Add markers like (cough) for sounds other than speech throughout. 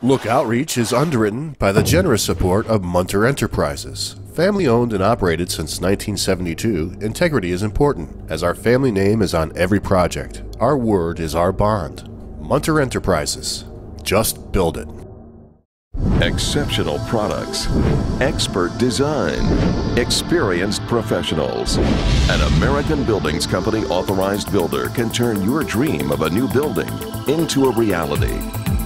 Look Outreach is underwritten by the generous support of Munter Enterprises. Family owned and operated since 1972, integrity is important, as our family name is on every project. Our word is our bond. Munter Enterprises. Just build it. Exceptional products, expert design, experienced professionals. An American Buildings Company authorized builder can turn your dream of a new building into a reality.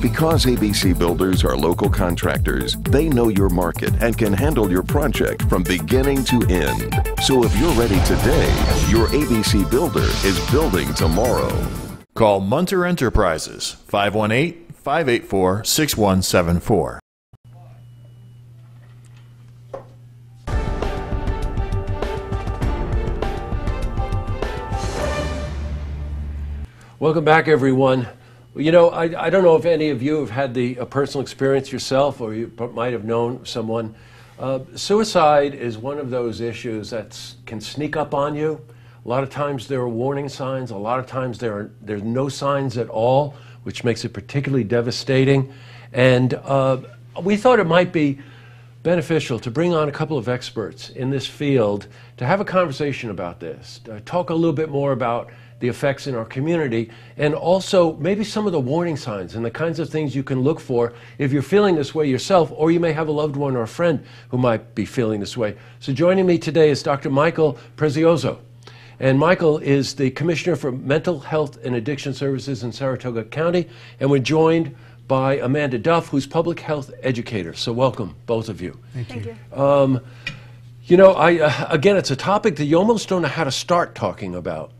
Because ABC Builders are local contractors, they know your market and can handle your project from beginning to end. So if you're ready today, your ABC Builder is building tomorrow. Call Munter Enterprises 518 584 6174. Welcome back, everyone. You know, I, I don't know if any of you have had the a personal experience yourself, or you might have known someone. Uh, suicide is one of those issues that can sneak up on you. A lot of times there are warning signs. A lot of times there are there's no signs at all, which makes it particularly devastating. And uh, we thought it might be beneficial to bring on a couple of experts in this field to have a conversation about this, to talk a little bit more about the effects in our community, and also maybe some of the warning signs and the kinds of things you can look for if you're feeling this way yourself, or you may have a loved one or a friend who might be feeling this way. So joining me today is Dr. Michael Prezioso. And Michael is the Commissioner for Mental Health and Addiction Services in Saratoga County, and we're joined by Amanda Duff, who's public health educator. So welcome, both of you. Thank you. You know, I uh, again, it's a topic that you almost don't know how to start talking about.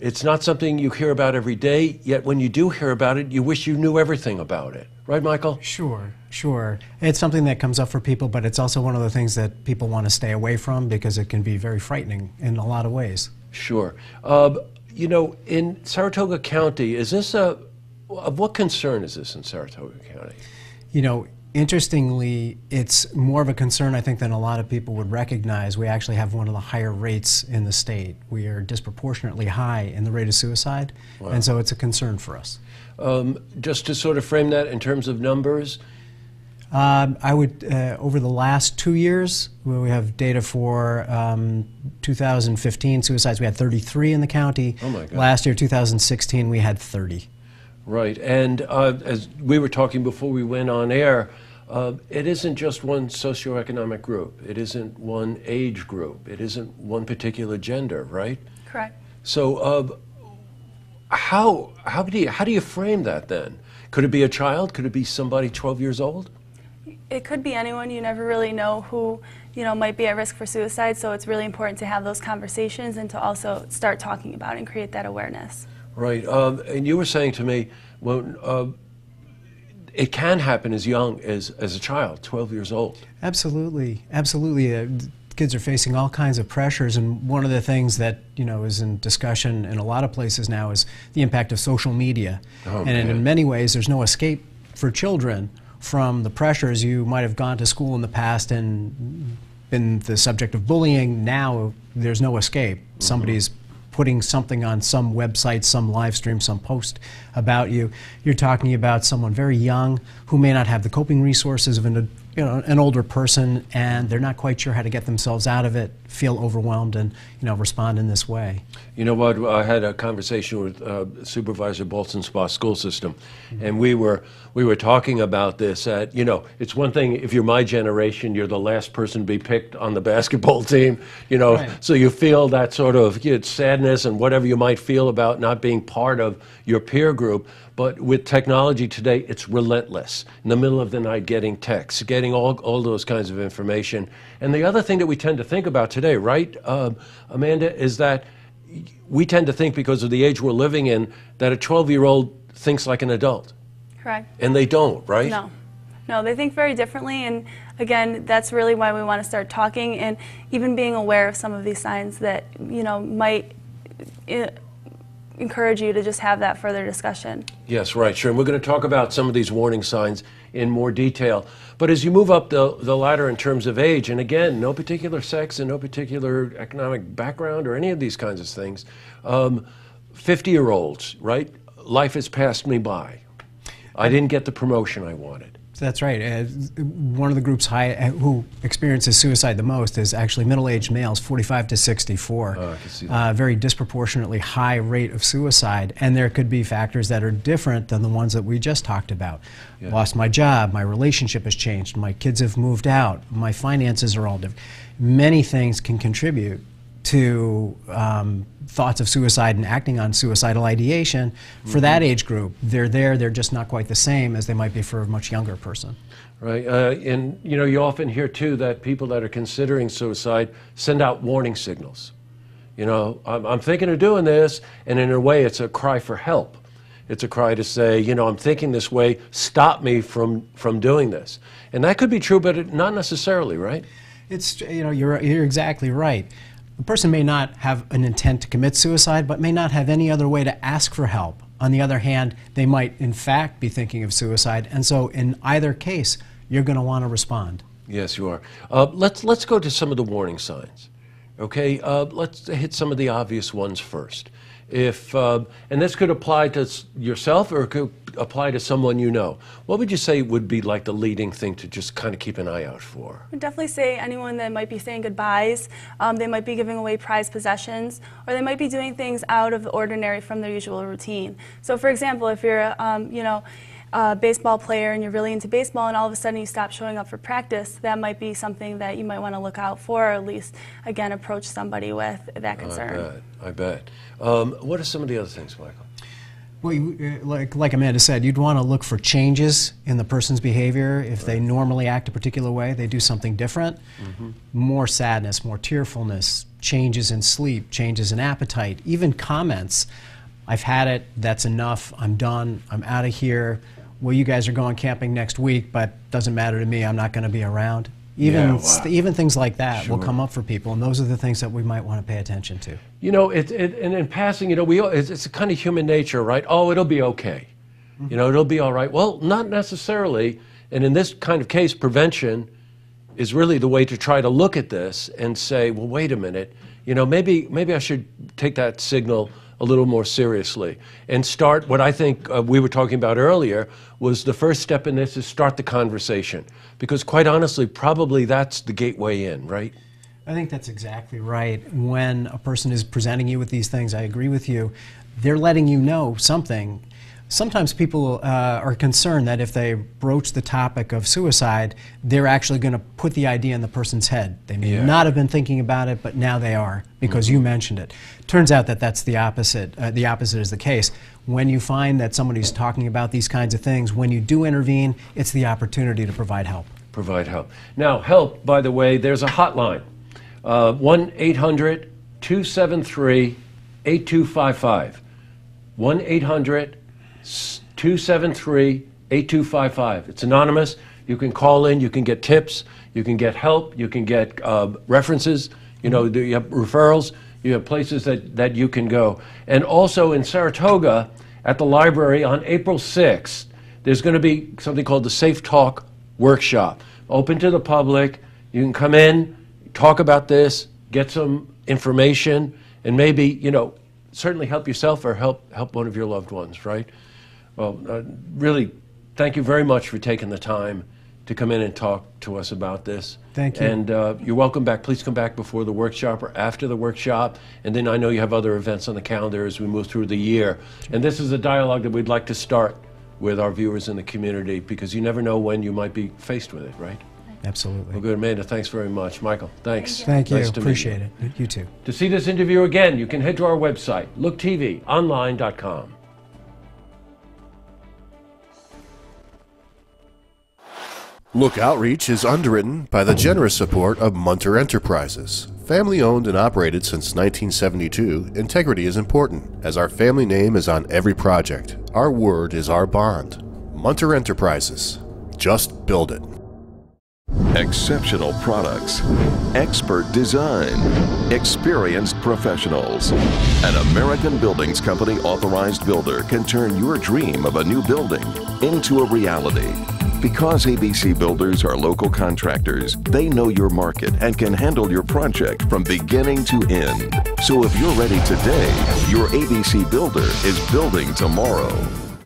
It's not something you hear about every day, yet when you do hear about it, you wish you knew everything about it. Right, Michael? Sure, sure. It's something that comes up for people, but it's also one of the things that people want to stay away from because it can be very frightening in a lot of ways. Sure. Uh, you know, in Saratoga County, is this a of what concern is this in Saratoga County? You know, interestingly, it's more of a concern, I think, than a lot of people would recognize. We actually have one of the higher rates in the state. We are disproportionately high in the rate of suicide, and so it's a concern for us. Um, just to sort of frame that in terms of numbers, Um, I would, uh, over the last two years, where we have data for um, 2015 suicides, we had 33 in the county. Oh, my God. Last year, 2016, we had 30. Right, and uh, as we were talking before we went on air, uh, it isn't just one socioeconomic group. It isn't one age group. It isn't one particular gender, right? Correct. So, uh, how how do you how do you frame that then? Could it be a child? Could it be somebody 12 years old? It could be anyone. You never really know who, you know, might be at risk for suicide. So it's really important to have those conversations and to also start talking about and create that awareness. Right, um, and you were saying to me, well, uh, it can happen as young as as a child, 12 years old. Absolutely, absolutely. Uh, kids are facing all kinds of pressures, and one of the things that you know is in discussion in a lot of places now is the impact of social media. Oh, and in, many ways, there's no escape for children from the pressures. You might have gone to school in the past and been the subject of bullying. Now there's no escape. Mm-hmm. Somebody's putting something on some website, some live stream, some post about you. You're talking about someone very young who may not have the coping resources of an, you know, an older person, and they're not quite sure how to get themselves out of it, feel overwhelmed, and you know respond in this way. You know what? I had a conversation with uh, Supervisor Ballston Spa School System, and we were we were talking about this. That you know, it's one thing if you're my generation, you're the last person to be picked on the (laughs) basketball team. You know, Right. so you feel that sort of you know, sadness and whatever you might feel about not being part of your peer group. But with technology today, it's relentless. In the middle of the night, getting texts, getting all, all those kinds of information. And the other thing that we tend to think about today, right, um, Amanda, is that we tend to think because of the age we're living in that a 12 year old thinks like an adult. Correct. And they don't, right? No. No, they think very differently. And again, that's really why we want to start talking and even being aware of some of these signs that, you know, might eh, encourage you to just have that further discussion. Yes, right, sure. And we're going to talk about some of these warning signs in more detail. But as you move up the, the ladder in terms of age, and again, no particular sex and no particular economic background or any of these kinds of things, um, 50 year olds, right? Life has passed me by. I didn't get the promotion I wanted. That's right. Uh, one of the groups high, uh, who experiences suicide the most is actually middle-aged males, 45 to 64. Oh, I can see that. Uh, very disproportionately high rate of suicide, and there could be factors that are different than the ones that we just talked about. Lost my job, my relationship has changed, my kids have moved out, my finances are all different. Many things can contribute to um, thoughts of suicide and acting on suicidal ideation for that age group. They're there, they're just not quite the same as they might be for a much younger person. Right, uh, and you know, you often hear too that people that are considering suicide send out warning signals. You know, I'm, I'm thinking of doing this, and in a way, it's a cry for help. It's a cry to say, you know, I'm thinking this way. Stop me from from doing this, and that could be true, but it, not necessarily, right? It's you know you're you're exactly right. A person may not have an intent to commit suicide, but may not have any other way to ask for help. On the other hand, they might in fact be thinking of suicide, and so in either case, you're going to want to respond. Yes, you are. Uh, let's let's go to some of the warning signs. Okay, uh, let's hit some of the obvious ones first. If uh, and this could apply to yourself or it could apply to someone you know. What would you say would be like the leading thing to just kind of keep an eye out for? I would definitely say anyone that might be saying goodbyes, um, they might be giving away prized possessions, or they might be doing things out of the ordinary from their usual routine. So, for example, if you're, um, you know, a baseball player and you're really into baseball, and all of a sudden you stop showing up for practice, that might be something that you might want to look out for, or at least, again, approach somebody with that concern. I bet. I bet. Um, what are some of the other things, Michael? Well, you, uh, like, like Amanda said, you'd want to look for changes in the person's behavior. If they normally act a particular way, they do something different. More sadness, more tearfulness, changes in sleep, changes in appetite, even comments. I've had it, that's enough, I'm done, I'm out of here. Well, you guys are going camping next week, but doesn't matter to me, I'm not going to be around. Even, Yeah, wow. even things like that will come up for people, and those are the things that we might want to pay attention to. You know, it, it, and in passing, you know, we it's, it's a kind of human nature, right? Oh, it'll be okay. You know, it'll be all right. Well, not necessarily. And in this kind of case, prevention is really the way to try to look at this and say, well, wait a minute. You know, maybe maybe I should take that signal a little more seriously and start what I think uh, we were talking about earlier was the first step in this is start the conversation because quite honestly, probably that's the gateway in, right? I think that's exactly right. When a person is presenting you with these things, I agree with you. They're letting you know something. Sometimes people uh, are concerned that if they broach the topic of suicide, they're actually going to put the idea in the person's head. They may Yeah. not have been thinking about it, but now they are because you mentioned it. Turns out that that's the opposite. Uh, the opposite is the case. When you find that somebody's talking about these kinds of things, when you do intervene, it's the opportunity to provide help. provide help. Now, help, by the way, there's a hotline uh, 1 800 273 8255. 1 800 273 8255. It's anonymous. You can call in, you can get tips, you can get help, you can get uh, references, you know, you have referrals, you have places that, that you can go. And also in Saratoga at the library on April 6th, there's going to be something called the Safe Talk Workshop, open to the public. You can come in, talk about this, get some information, and maybe, you know, certainly help yourself or help, help one of your loved ones, right? Well, uh, really, thank you very much for taking the time to come in and talk to us about this. Thank you. And uh, you're welcome back. Please come back before the workshop or after the workshop. And then I know you have other events on the calendar as we move through the year. And this is a dialogue that we'd like to start with our viewers in the community because you never know when you might be faced with it, right? Absolutely. Well, good, Amanda. Thanks very much. Michael, thanks. Thank you. Nice Appreciate it. You too. To see this interview again, you can head to our website, looktvonline.com. Look Outreach is underwritten by the generous support of Munter Enterprises. Family owned and operated since 1972, integrity is important, as our family name is on every project. Our word is our bond. Munter Enterprises. Just build it. Exceptional products, expert design, experienced professionals. An American Buildings Company authorized builder can turn your dream of a new building into a reality. Because ABC Builders are local contractors, they know your market and can handle your project from beginning to end. So if you're ready today, your ABC Builder is building tomorrow.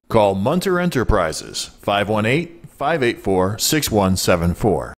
Call Munter Enterprises 518 584 6174.